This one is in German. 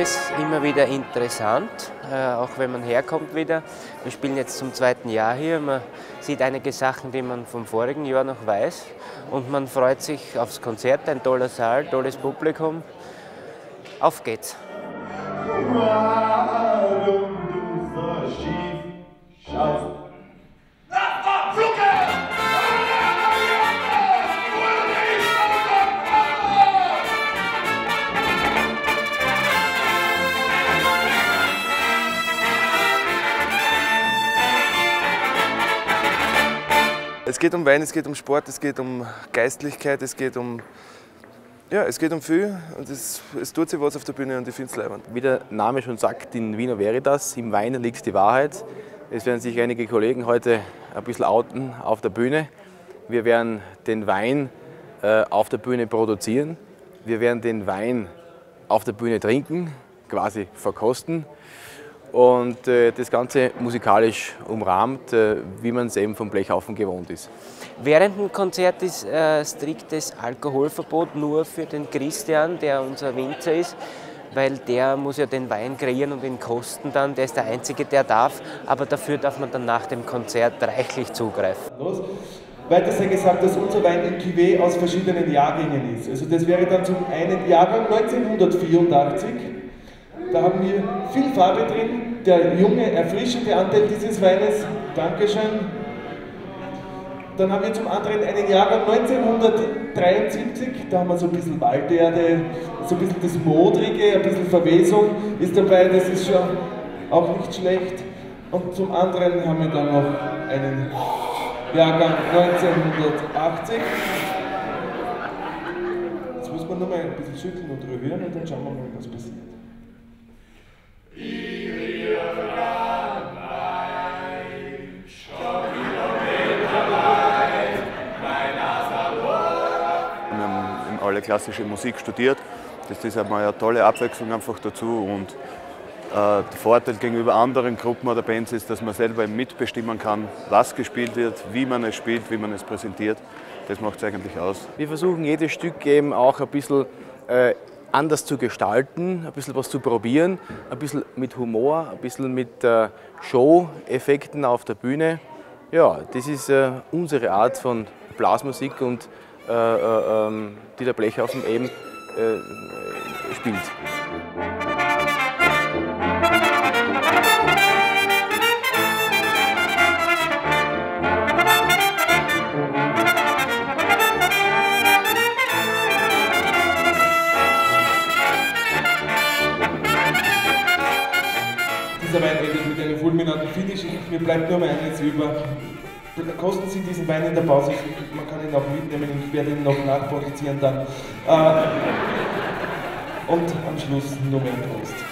ist immer wieder interessant, äh, auch wenn man herkommt wieder. Wir spielen jetzt zum zweiten Jahr hier. Man sieht einige Sachen, die man vom vorigen Jahr noch weiß. Und man freut sich aufs Konzert, ein toller Saal, tolles Publikum. Auf geht's! Warum. Es geht um Wein, es geht um Sport, es geht um Geistlichkeit, es geht um ja, es geht um viel und es, es tut sich was auf der Bühne und ich finde es leibend. Wie der Name schon sagt, in Wiener Veritas, im Wein liegt die Wahrheit. Es werden sich einige Kollegen heute ein bisschen outen auf der Bühne. Wir werden den Wein äh, auf der Bühne produzieren. Wir werden den Wein auf der Bühne trinken, quasi verkosten und äh, das Ganze musikalisch umrahmt, äh, wie man es eben vom Blechhaufen gewohnt ist. Während dem Konzert ist äh, striktes Alkoholverbot nur für den Christian, der unser Winzer ist, weil der muss ja den Wein kreieren und ihn kosten dann. Der ist der Einzige, der darf, aber dafür darf man dann nach dem Konzert reichlich zugreifen. Los. Weiter sei gesagt, dass unser Wein im Cuvée aus verschiedenen Jahrgängen ist. Also das wäre dann zum einen Jahrgang 1984, da haben wir viel Farbe drin. Der junge, erfrischende Anteil dieses Weines. Dankeschön. Dann haben wir zum anderen einen Jahrgang 1973, da haben wir so ein bisschen Walderde, so ein bisschen das Modrige, ein bisschen Verwesung ist dabei, das ist schon auch nicht schlecht. Und zum anderen haben wir dann noch einen Jahrgang 1980. Jetzt muss man nur mal ein bisschen schütteln und rühren und dann schauen wir mal, was passiert. Alle klassische Musik studiert. Das ist einmal eine tolle Abwechslung einfach dazu und äh, der Vorteil gegenüber anderen Gruppen oder Bands ist, dass man selber mitbestimmen kann, was gespielt wird, wie man es spielt, wie man es präsentiert. Das macht es eigentlich aus. Wir versuchen jedes Stück eben auch ein bisschen äh, anders zu gestalten, ein bisschen was zu probieren, ein bisschen mit Humor, ein bisschen mit äh, Show-Effekten auf der Bühne. Ja, das ist äh, unsere Art von Blasmusik und äh, äh, ähm, die der Blechhaufen eben äh, spielt. Dieser Wein endet mit einem fulminanten Finish. Mir bleibt nur mehr eines über. Kosten Sie diesen Wein in der Pause. Man kann ihn auch mitnehmen ich werde ihn noch nachproduzieren dann. Äh, und am Schluss nur mehr Prost.